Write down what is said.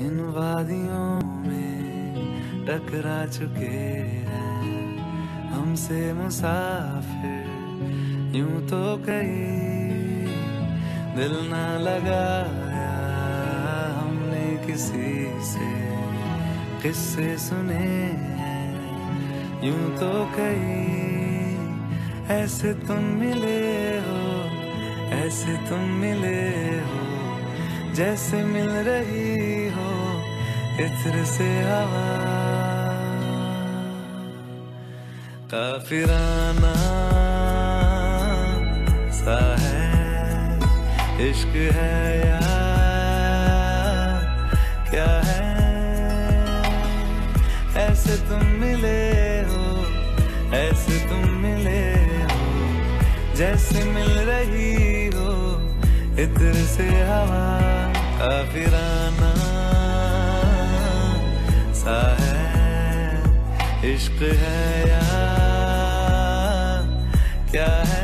इन वादियों में टकरा चुके हैं। हमसे मुसाफिर यूँ तो कहीं दिल ना लगाया हमने किसी से। किस्से सुने हैं, यूँ तो कहीं ऐसे तुम मिले हो, ऐसे तुम मिले हो, जैसे मिल रही इत्र से हवा। काफिराना सा है, इश्क है या क्या है? ऐसे तुम मिले हो, ऐसे तुम मिले हो, जैसे मिल रही हो, इत्र से हवा। काफिराना इश्क है या क्या है?